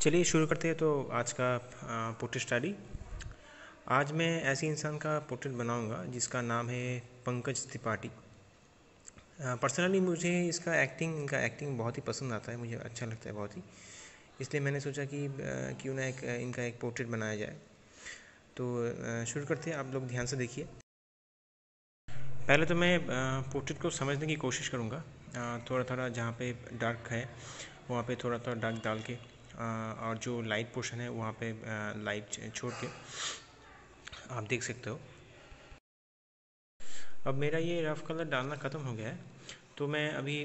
चलिए शुरू करते हैं तो आज का पोर्ट्रेट स्टडी। आज मैं ऐसे इंसान का पोर्ट्रेट बनाऊँगा जिसका नाम है पंकज त्रिपाठी। पर्सनली मुझे इसका एक्टिंग, इनका एक्टिंग बहुत ही पसंद आता है, मुझे अच्छा लगता है बहुत ही। इसलिए मैंने सोचा कि क्यों ना एक, इनका एक पोर्ट्रेट बनाया जाए। तो शुरू करते हैं, आप लोग ध्यान से देखिए। पहले तो मैं पोर्ट्रेट को समझने की कोशिश करूँगा। थोड़ा थोड़ा जहाँ पे डार्क है, वहाँ पे थोड़ा थोड़ा डार्क डाल के। और जो लाइट पोर्शन है, वहाँ पे लाइट छोड़ के आप देख सकते हो। अब मेरा ये रफ़ कलर डालना ख़त्म हो गया है तो मैं अभी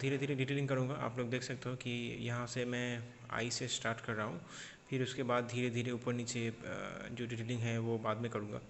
धीरे धीरे डिटेलिंग करूँगा। आप लोग देख सकते हो कि यहाँ से मैं आई से स्टार्ट कर रहा हूँ, फिर उसके बाद धीरे धीरे ऊपर नीचे जो डिटेलिंग है, वो बाद में करूँगा।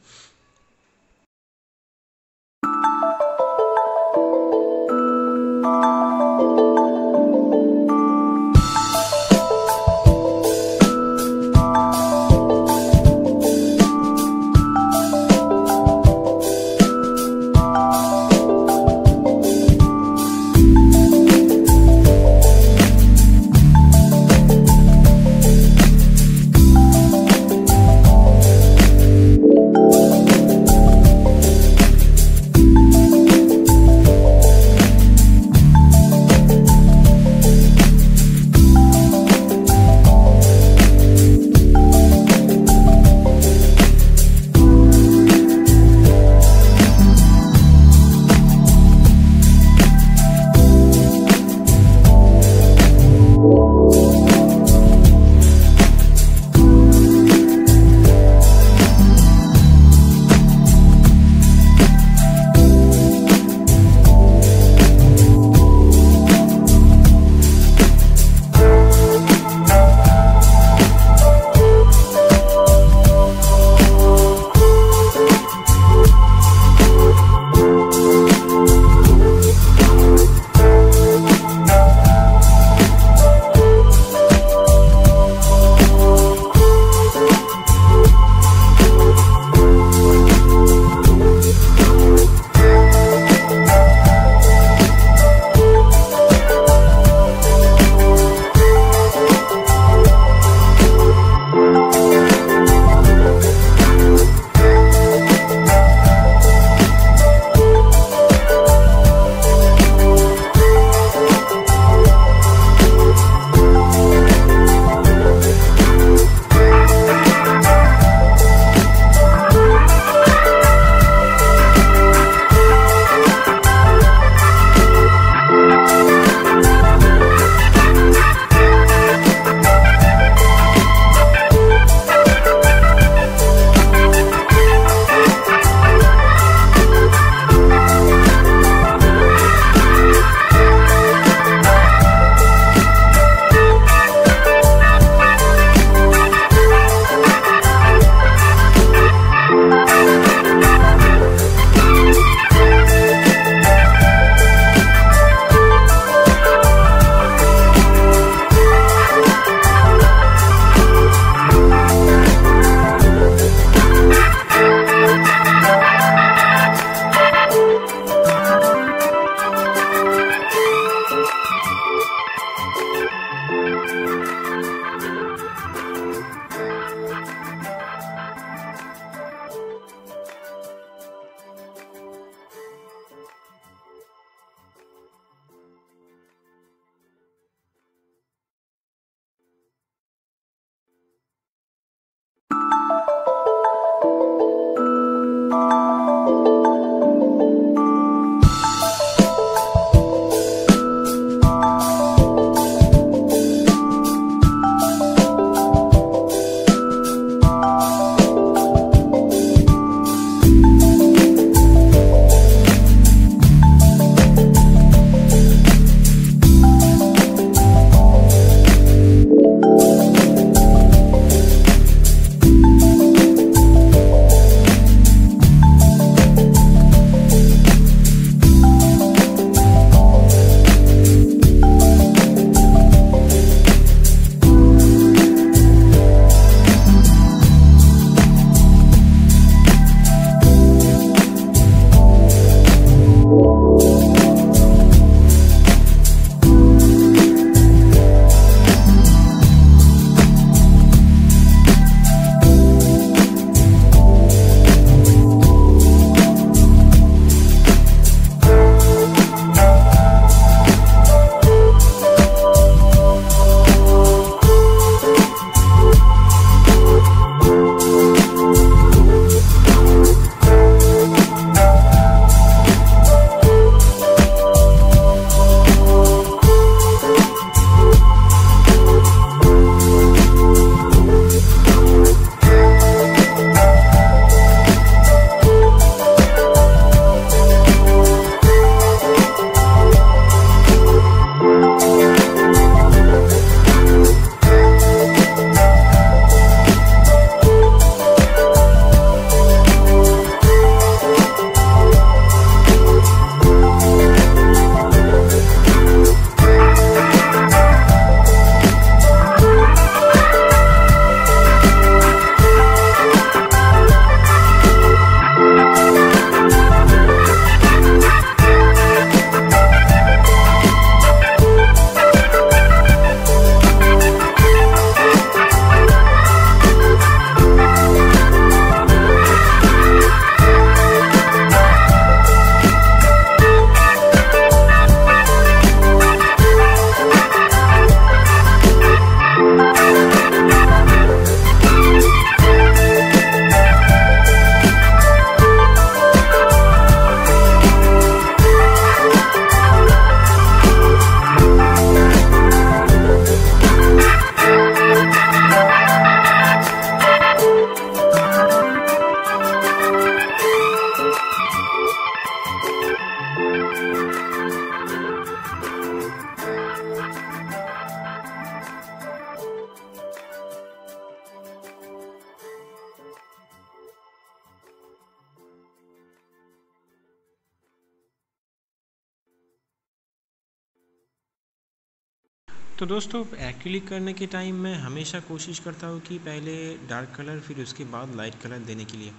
तो दोस्तों एक्रिलिक करने के टाइम मैं हमेशा कोशिश करता हूँ कि पहले डार्क कलर फिर उसके बाद लाइट कलर देने के लिए।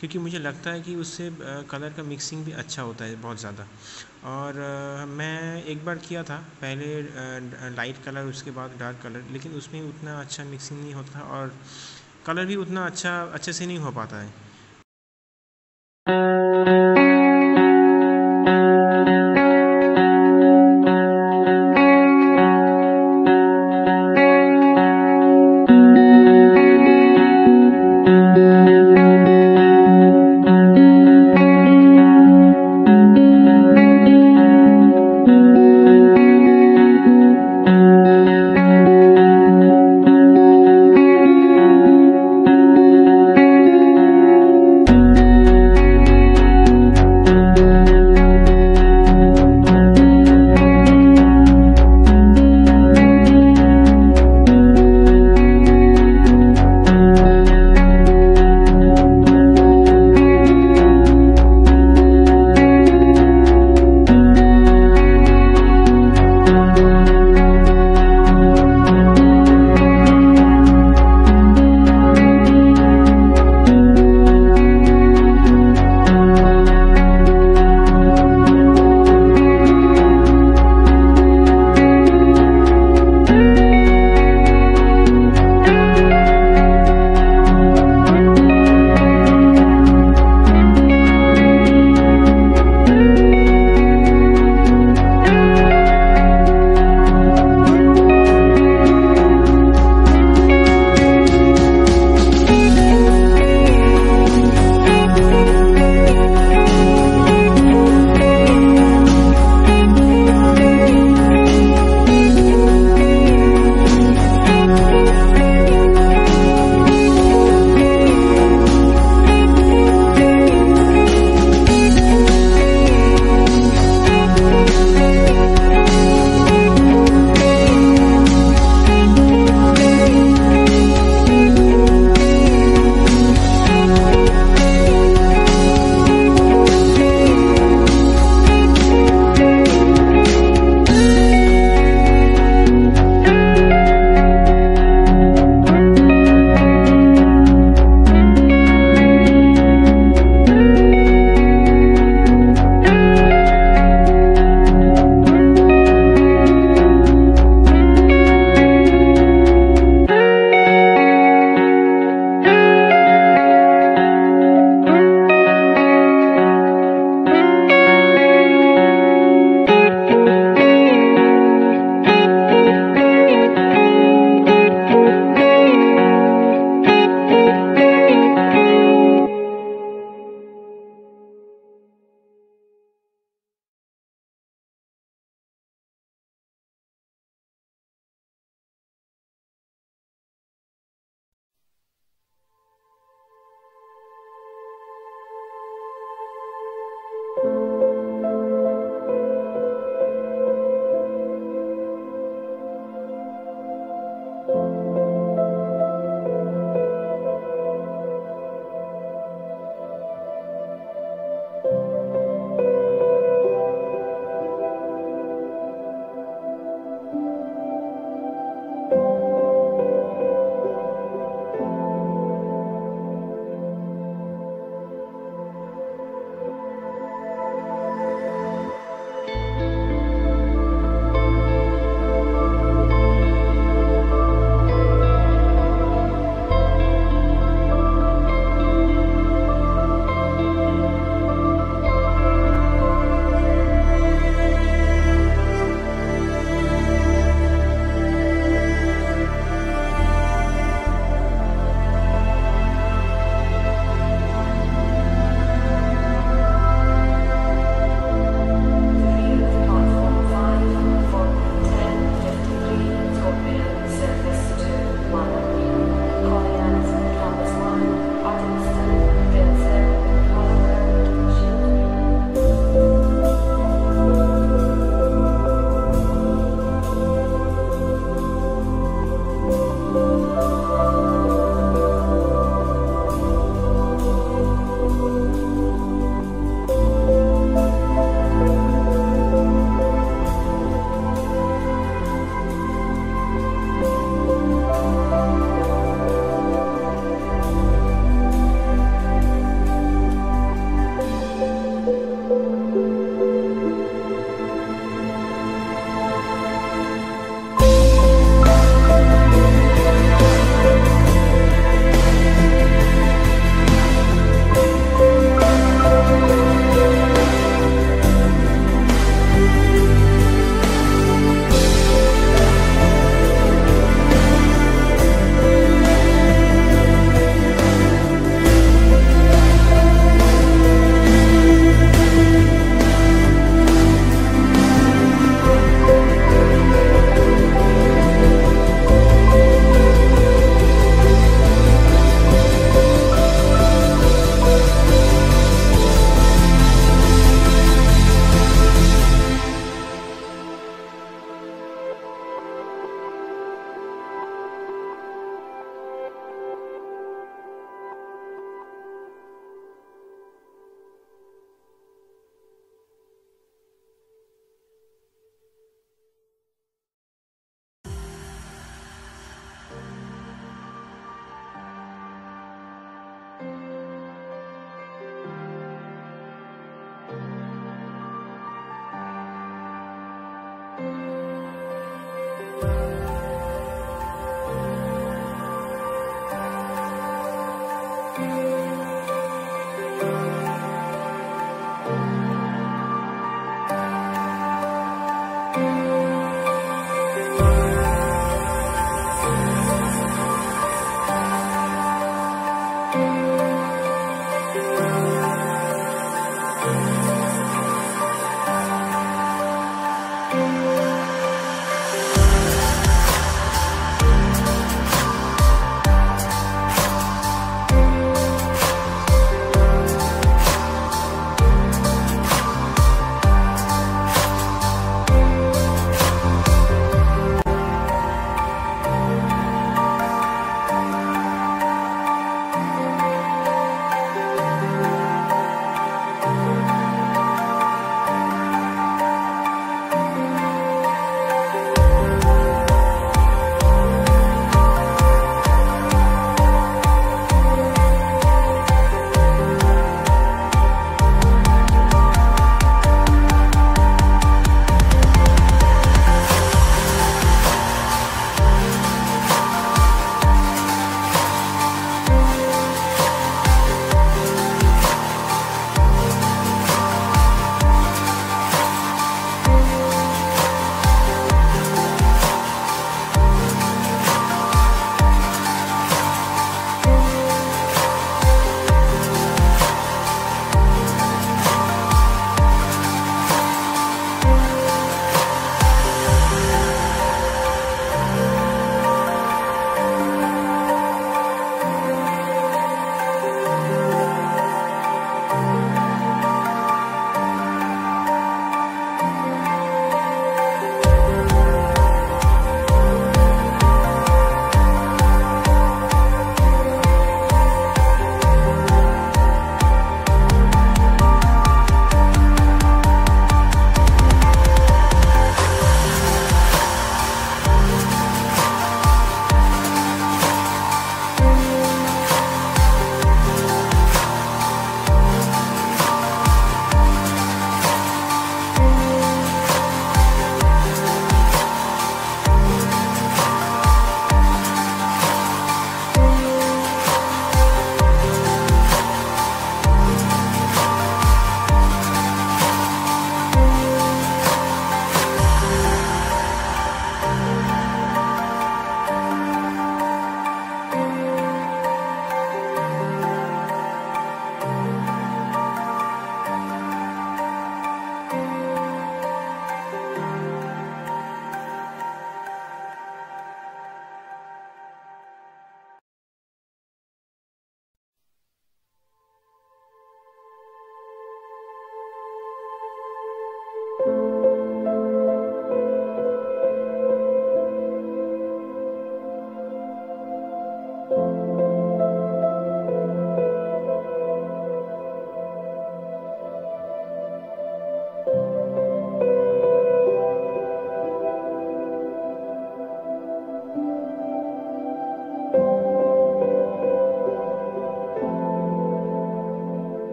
क्योंकि मुझे लगता है कि उससे कलर का मिक्सिंग भी अच्छा होता है बहुत ज़्यादा। और मैं एक बार किया था, पहले लाइट कलर उसके बाद डार्क कलर लेकिन उसमें उतना अच्छा मिक्सिंग नहीं होता और कलर भी उतना अच्छा अच्छे से नहीं हो पाता है।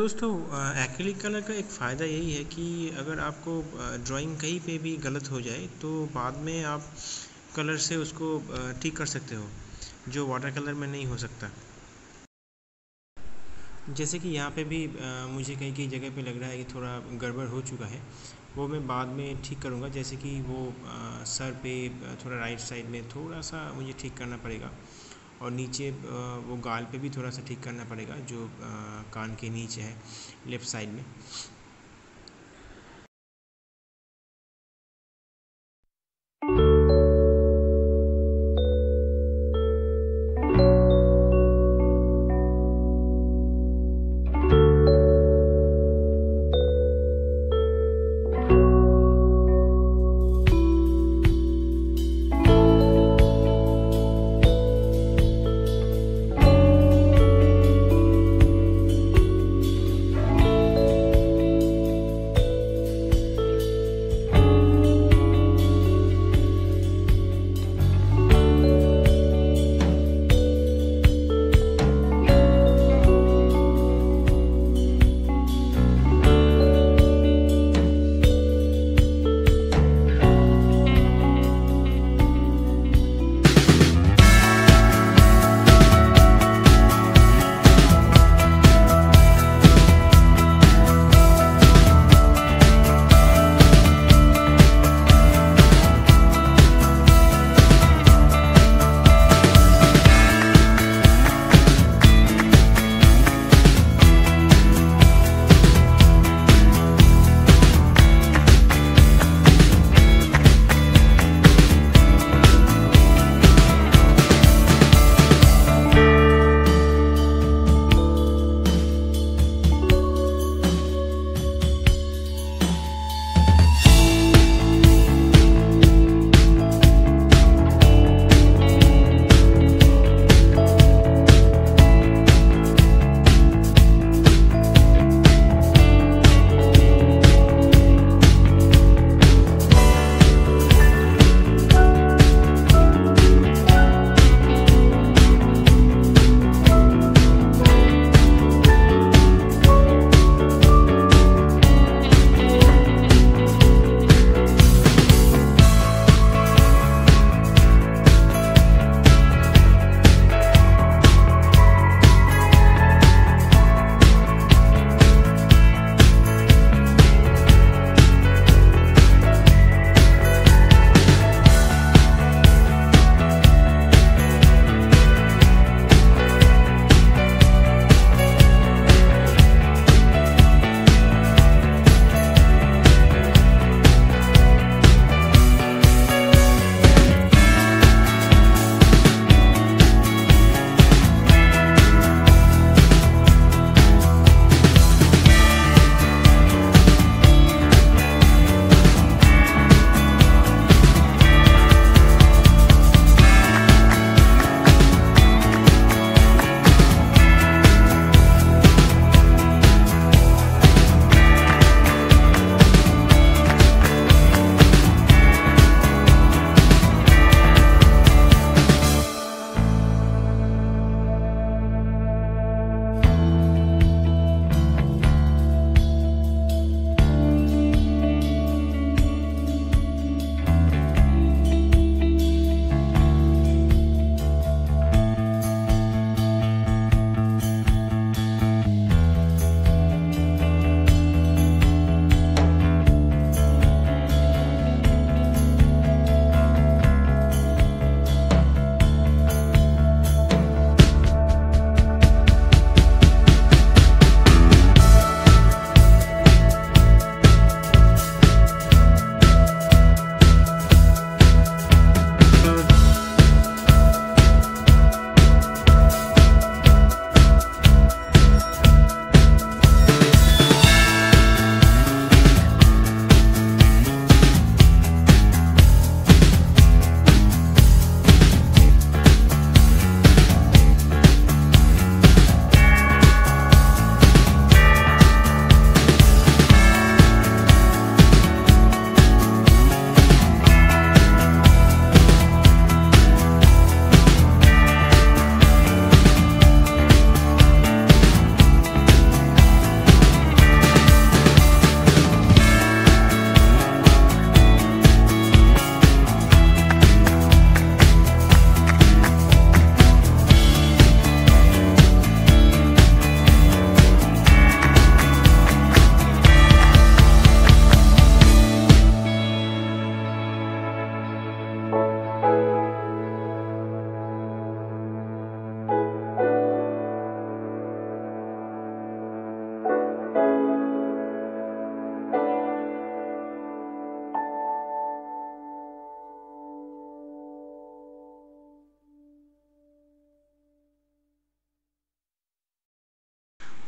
दोस्तों एक्रिलिक कलर का एक फ़ायदा यही है कि अगर आपको ड्राइंग कहीं पे भी गलत हो जाए तो बाद में आप कलर से उसको ठीक कर सकते हो जो वाटर कलर में नहीं हो सकता। जैसे कि यहाँ पे भी आ, मुझे कहीं कहीं जगह पे लग रहा है कि थोड़ा गड़बड़ हो चुका है वो मैं बाद में ठीक करूँगा जैसे कि वो आ, सर पे थोड़ा राइट साइड में थोड़ा सा मुझे ठीक करना पड़ेगा। और नीचे वो गाल पे भी थोड़ा सा ठीक करना पड़ेगा, जो कान के नीचे है, लेफ़्ट साइड में।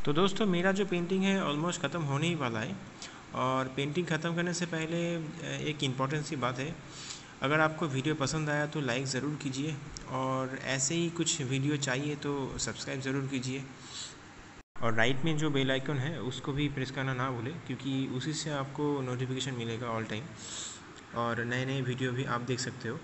तो दोस्तों, मेरा जो पेंटिंग है ऑलमोस्ट ख़त्म होने ही वाला है और पेंटिंग ख़त्म करने से पहले एक इंपॉर्टेंट सी बात है। अगर आपको वीडियो पसंद आया तो लाइक ज़रूर कीजिए और ऐसे ही कुछ वीडियो चाहिए तो सब्सक्राइब ज़रूर कीजिए। और राइट में जो बेल आइकन है, उसको भी प्रेस करना ना भूलें क्योंकि उसी से आपको नोटिफिकेशन मिलेगा ऑल टाइम और नए नए वीडियो भी आप देख सकते हो।